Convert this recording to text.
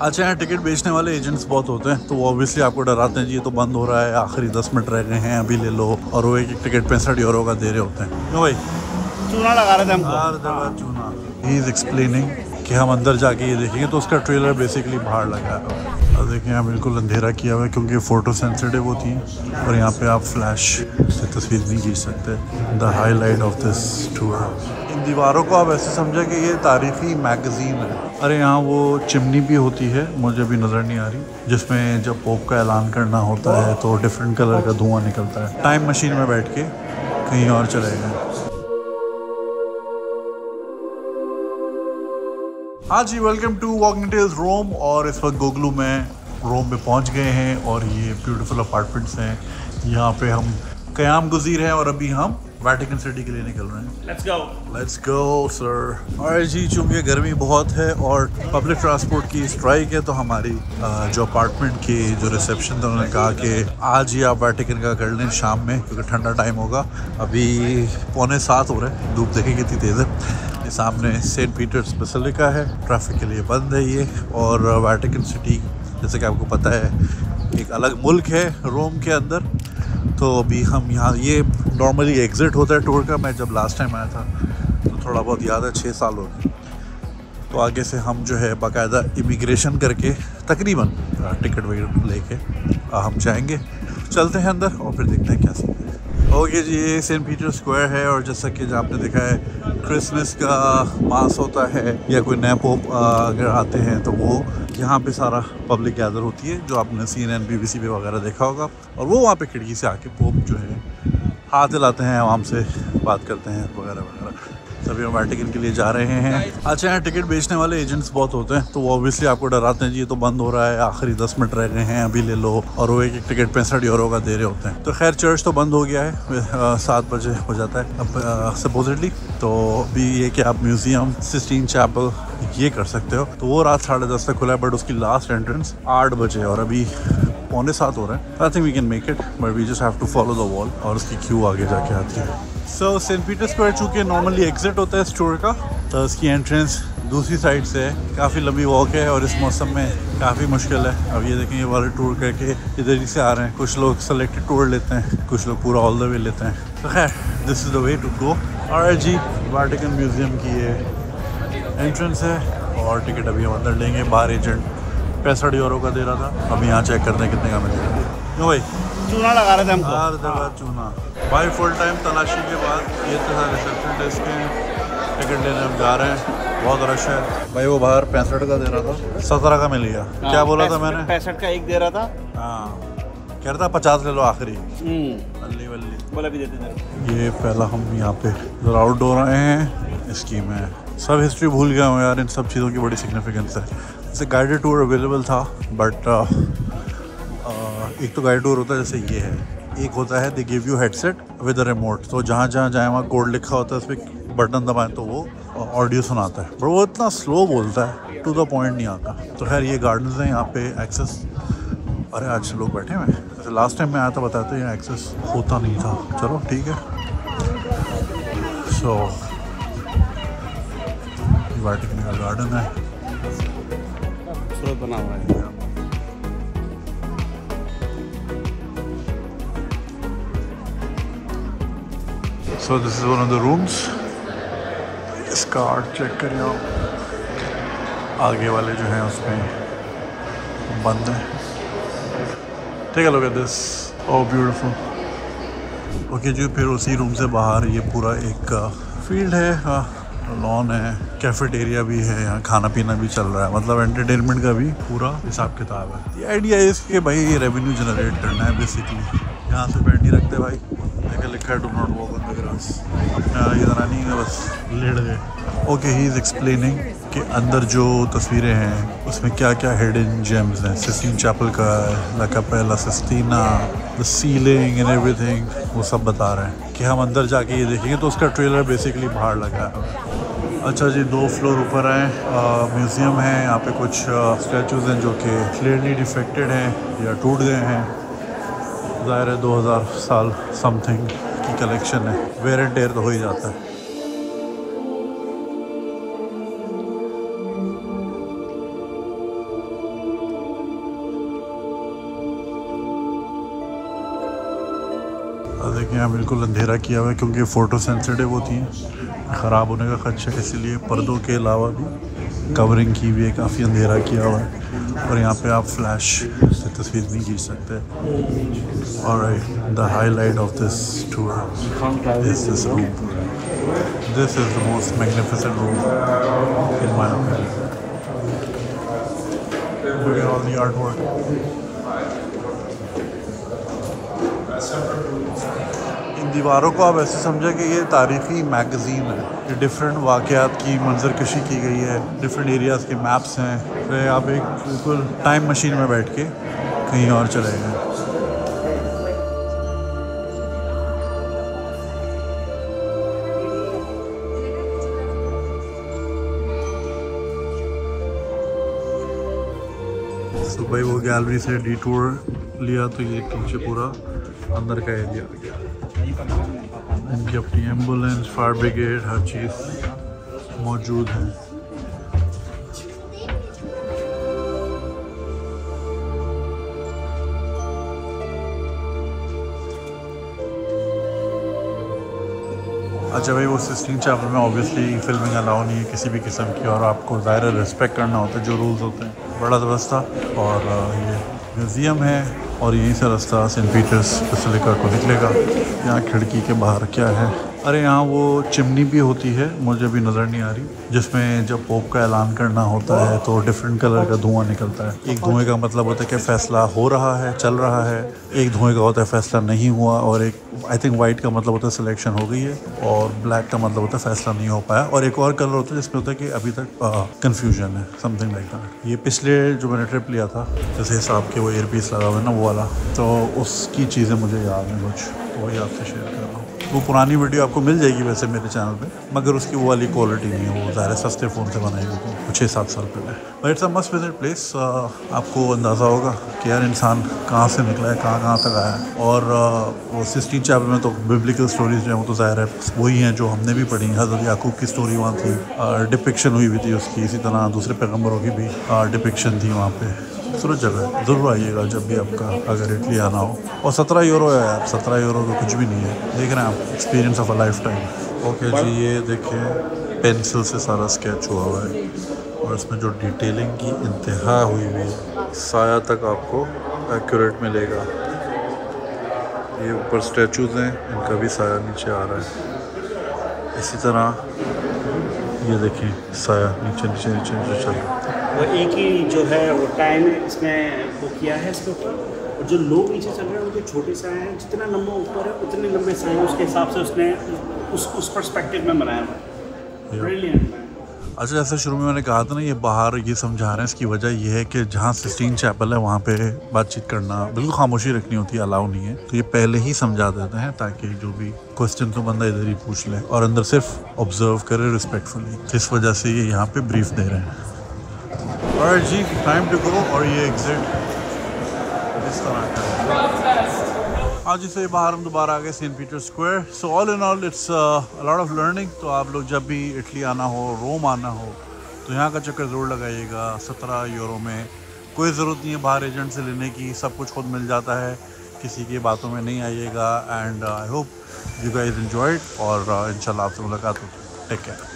अच्छा यहाँ टिकट बेचने वाले एजेंट्स बहुत होते हैं तो वो ऑब्वियसली आपको डराते हैं जी ये तो बंद हो रहा है आखिरी दस मिनट रह गए हैं अभी ले लो। और वो एक एक टिकट पैंसठ यूरो का दे रहे होते हैं। क्यों भाई? चूना लगा रहे थे हमको। हर जगह चूना। ही इज़ एक्सप्लेनिंग कि हम अंदर जाके ये देखेंगे तो उसका ट्रेलर बेसिकली बाहर लगा है। और देखिए यहाँ बिल्कुल अंधेरा किया हुआ है क्योंकि फ़ोटो सेंसिटिव होती हैं और यहाँ पे आप फ्लैश से तस्वीर नहीं खींच सकते। The highlight of this tour दीवारों को आप ऐसे समझे कि ये तारीखी मैगज़ीन है। अरे यहाँ वो चिमनी भी होती है, मुझे भी नज़र नहीं आ रही, जिसमें जब पोप का ऐलान करना होता है तो डिफरेंट कलर का धुआँ निकलता है। टाइम मशीन में बैठ के कहीं और चले गए। हाँ जी वेलकम टू टेल्स रोम और इस वक्त गोगलू में रोम में पहुँच गए हैं और ये ब्यूटीफुल अपार्टमेंट्स हैं। यहाँ पे हम कयाम गुजीर हैं और अभी हम वेटिकन सिटी के लिए निकल रहे हैं। Let's go let's go sir और जी चूँकि गर्मी बहुत है और पब्लिक ट्रांसपोर्ट की स्ट्राइक है तो हमारी जो अपार्टमेंट की जो रिसेप्शन था उन्होंने कहा कि आज ही आप वेटिकन का कर लें शाम में क्योंकि ठंडा टाइम होगा। अभी पौने सात हो रहे हैं धूप देखें कितनी तेज़। है सामने सेंट पीटर्स बेसिलिका है ट्रैफ़िक के लिए बंद है ये और वेटिकन सिटी जैसे कि आपको पता है एक अलग मुल्क है रोम के अंदर। तो अभी हम यहाँ ये नॉर्मली एग्ज़िट होता है टूर का, मैं जब लास्ट टाइम आया था तो थोड़ा बहुत याद है छः साल हो गए। तो आगे से हम जो है बाकायदा इमिग्रेशन करके तकरीबन टिकट वगैरह लेके हम जाएँगे। चलते हैं अंदर और फिर देखते हैं क्या सीन है ओके जी, ये सेंट पीटर स्क्वायर है और जैसा कि आपने देखा है क्रिसमस का मास होता है या कोई नया पोप अगर आते हैं तो वो यहाँ पे सारा पब्लिक गैदर होती है, जो आपने C N N B B C पे वगैरह देखा होगा। और वो वहाँ पे खिड़की से आके पोप जो है हाथ हिलाते हैं आवाम से बात करते हैं, वगैरह वगैरह। सभी हम वेटिकन के लिए जा रहे हैं। अच्छा यहाँ टिकट बेचने वाले एजेंट्स बहुत होते हैं तो वो ऑब्वियसली आपको डराते हैं, जी, ये तो बंद हो रहा है, आखिरी दस मिनट रह गए हैं, अभी ले लो। और वो एक एक टिकट पैंसठ यूरो का दे रहे होते हैं। तो खैर चर्च तो बंद हो गया है सात बजे हो जाता है। अब सपोजिटली तो अभी ये कि आप म्यूज़ियम सिस्टीन चैपल ये कर सकते हो। तो वो रात साढ़े दस तक खुला है बट उसकी लास्ट एंट्रेंस आठ बजे और अभी पौने सात हो रहे हैं। I think we can make it but we just have to follow the wall और उसकी क्यू आगे जाके आती है। सो सेंट पीटर स्क्वायर चूँकि नॉर्मली एग्जिट होता है स्टोर का तो उसकी एंट्रेंस दूसरी साइड से है। काफ़ी लंबी वॉक है और इस मौसम में काफ़ी मुश्किल है। अब ये देखें, ये वाले टूर करके इधर ही से आ रहे हैं। कुछ लोग सेलेक्टेड टूर लेते हैं, कुछ लोग पूरा ऑल द वे लेते हैं। तो खैर this is the way to go और जी वाटिकन म्यूज़ियम की ये एंट्रेंस है और टिकट अभी हम अंदर लेंगे। बाहर एजेंट पैंसठ यूरो का दे रहा था। अब यहाँ चेक करते हैं कितने का मिलेगा। क्यों भाई? चूना लगा रहे थे हमको। हर जगह चूना। भाई फुल टाइम तलाशी के बाद ये तो रिसेप्शन डेस्क है टिकट लेने हम जा रहे हैं। बहुत रश है। भाई वो बाहर पैंसठ का दे रहा था। सत्रह का मिल गया। क्या बोला था मैंने? पैंसठ का एक दे रहा था। हाँ। कह रहा था पचास ले लो आखिरी। हम्म। अल्ली बोला भी देते ये पहला हम यहाँ पे जरा आउटडोर आए हैं। स्कीम है सब हिस्ट्री भूल गया हूँ यार इन सब चीज़ों की बड़ी सिग्निफिकेंस है। जैसे गाइडेड टूर अवेलेबल था बट आ, एक तो गाइड टूर होता है जैसे ये है। एक होता है they give you headset with a remote तो जहाँ जहाँ जाए वहाँ कोड लिखा होता है उस पर बटन दबाएँ तो वो ऑडियो सुनाता है। पर वो इतना स्लो बोलता है टू द पॉइंट नहीं आता। तो खैर ये गार्डन्स हैं यहाँ पे एक्सेस अरे आज लोग बैठे हुए हैं। जैसे लास्ट टाइम मैं आया था बताया था यहाँ एक्सेस होता नहीं था। चलो ठीक है। सो वाटिकन का गार्डन है। खूबसूरत बना हुआ है। So this is one of the rooms इसका आर्ट चेक करें आप। आगे वाले जो हैं उसमें बंद है। ठीक है at this oh beautiful okay जी, फिर उसी रूम से बाहर ये पूरा एक फ़ील्ड है। लॉन है। कैफेटेरिया भी है यहाँ खाना पीना भी चल रहा है। मतलब एंटरटेनमेंट का भी पूरा हिसाब किताब है। ये आइडिया है इसके भाई रेवेन्यू जनरेट करना है बेसिकली यहाँ से बैठ नहीं रखते भाई। लिखा है do not walk on the grass अपना इधर आनी है बस। लेट गए। ओके ही इज़ एक्सप्लेनिंग कि अंदर जो तस्वीरें हैं उसमें क्या क्या हिडन जेम्स हैं। सिस्टीन चैपल का La Cappella Sistina the ceiling and everything वो सब बता रहे हैं। कि हम अंदर जाके ये देखेंगे तो उसका ट्रेलर बेसिकली बाहर लगा है। अच्छा जी, दो फ्लोर ऊपर आए म्यूज़ियम है, यहाँ पे कुछ स्टैचूज़ हैं जो कि क्लियरली डिफेक्टेड हैं या टूट गए हैं। ज़ाहिर है 2000 साल समथिंग की कलेक्शन है। वेर एंड टेयर तो हो ही जाता है। देखें यहाँ बिल्कुल अंधेरा किया हुआ है क्योंकि फ़ोटो सेंसिटिव होती हैं। ख़राब होने का खदशा है, इसलिए पर्दों के अलावा भी कवरिंग की हुई है, काफ़ी अंधेरा किया हुआ है। और यहाँ पे आप फ्लैश से तस्वीर नहीं खींच सकते। और the highlight of this tour is this room this is the most magnificent room in my opinion Look at. इन दीवारों को आप ऐसे समझें कि ये तारीख़ी मैगज़ीन है। ये डिफरेंट वाक़ात की मंजर कशी की गई है। डिफरेंट एरियाज़ के मैप्स हैं। फिर आप एक बिल्कुल टाइम मशीन में बैठ के कहीं और चले गए तो भाई वो गैलरी से डी टूर लिया तो ये पीछे पूरा अंदर का एरिया गया। इनकी अपनी एंबुलेंस फायर ब्रिगेड हर चीज़ मौजूद है। अच्छा भाई वो सिस्टीन चैपल में ऑब्वियसली फिल्मिंग अलाउ नहीं है किसी भी किस्म की और आपको ज़ाहिर रिस्पेक्ट करना होता है, जो रूल्स होते हैं, बड़ा ज़बरदस्त था। और ये म्यूज़ियम है और यहीं से रास्ता सेंट पीटर्स बेसिलिका को निकलेगा। यहाँ खिड़की के बाहर क्या है? अरे यहाँ वो चिमनी भी होती है, मुझे अभी नज़र नहीं आ रही, जिसमें जब पोप का ऐलान करना होता है तो डिफरेंट कलर का धुआँ निकलता है। एक धुएँ का मतलब होता है कि फ़ैसला हो रहा है, चल रहा है, एक धुएँ का होता है फ़ैसला नहीं हुआ और एक आई थिंक वाइट का मतलब होता है सिलेक्शन हो गई है और ब्लैक का मतलब होता है फ़ैसला नहीं हो पाया। और एक और कलर होता है जिसमें होता है कि अभी तक कन्फ्यूज़न है समथिंग लाइक दैट ये पिछले जो मैंने ट्रिप लिया था, जैसे हिसाब के वो एयर पीस लगा हुआ है ना, वो वाला तो उसकी चीज़ें मुझे याद हैं कुछ वही आपसे शेयर कर रहा हूँ। वो पुरानी वीडियो आपको मिल जाएगी वैसे मेरे चैनल पे मगर उसकी वो वाली क्वालिटी नहीं है वो ज़्यादा सस्ते फ़ोन से बनाई हुई छः सात साल पहले। But it's a must visit place आपको अंदाज़ा होगा कि यार इंसान कहाँ से निकला है कहाँ कहाँ तक आया है। और uh, वो सिस्टीन चैपल में तो बिब्लिकल स्टोरीज जो है वो तो ज़ाहिर है वही हैं जो हमने भी पढ़ी हज़रत याकूब की स्टोरी वहाँ थी डिपिक्शन हुई हुई थी उसकी इसी तरह दूसरे पैगम्बरों की भी डिपिक्शन थी वहाँ पे। खूबसूरत जगह है। ज़रूर आइएगा जब भी आपका अगर इटली आना हो। और सत्रह यूरो है यार सत्रह यूरो तो कुछ भी नहीं है। देख रहे हैं आप experience of a life time okay जी ये देखें पेंसिल से सारा स्केच हुआ हुआ है। और इसमें जो डिटेलिंग की इंतहा हुई हुई है साया तक आपको एक्यूरेट मिलेगा। ये ऊपर स्टैचूज़ हैं इनका भी साया नीचे आ रहा है। इसी तरह ये देखें साया नीचे नीचे नीचे नीचे चल रहा है वो एक ही जो है वो टाइम इसमें वो किया है इसके ऊपर। और जो लोग नीचे चल रहे हैं उनके छोटे साए हैं जितना लंबा ऊपर है उतने लंबे साए हैं उसके हिसाब से उसने उस उस पर्सपेक्टिव में बनाया हुआ ब्रिलियंट अच्छा जैसे शुरू में मैंने कहा था ना ये बाहर ये समझा रहे हैं इसकी वजह ये है कि जहाँ सिस्टीन चैपल है वहाँ पे बातचीत करना बिल्कुल खामोशी रखनी होती है अलाउ नहीं है। तो ये पहले ही समझा देते हैं ताकि जो भी क्वेश्चन तो बंदा इधर ही पूछ ले और अंदर सिर्फ़ ऑब्ज़र्व करे रिस्पेक्टफुली इस वजह से ये यहाँ पे ब्रीफ दे रहे हैं। और जी टाइम टू गो और ये एग्जिट इस तरह का आज से बाहर हम दोबारा आ गए saint Peter Square so all in all it's lot of learning तो आप लोग जब भी इटली आना हो रोम आना हो तो यहाँ का चक्कर ज़रूर लगाइएगा। सत्रह यूरो में कोई ज़रूरत नहीं है बाहर एजेंट से लेने की। सब कुछ खुद मिल जाता है। किसी की बातों में नहीं आइएगा। And I hope you guys enjoyed और uh, इंशाल्लाह आपसे मुलाकात होगी। Take care